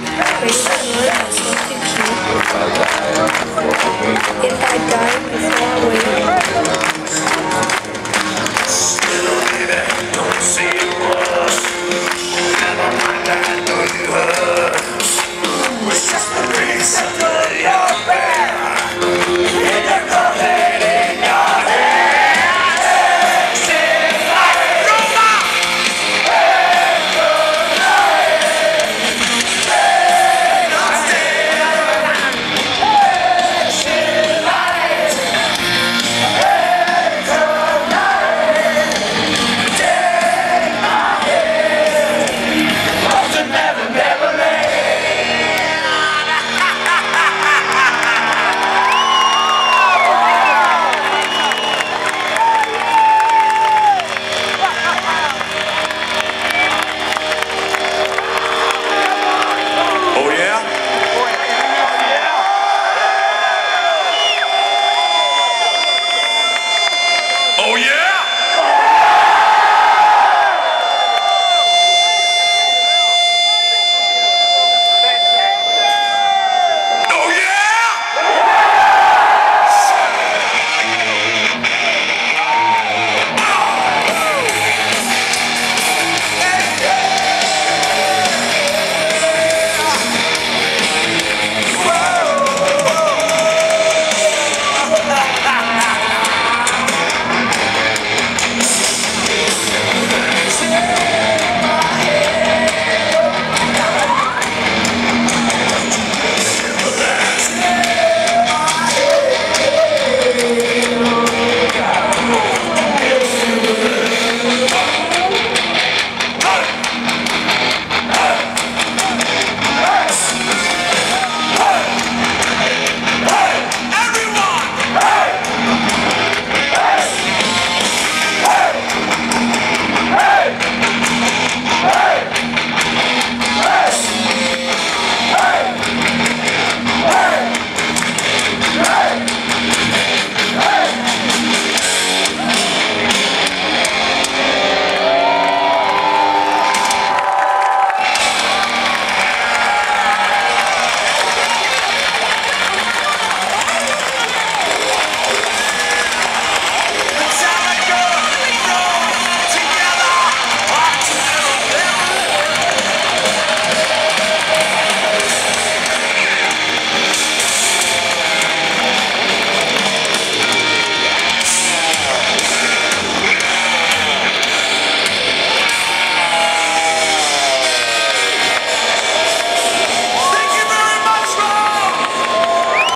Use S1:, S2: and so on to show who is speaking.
S1: But.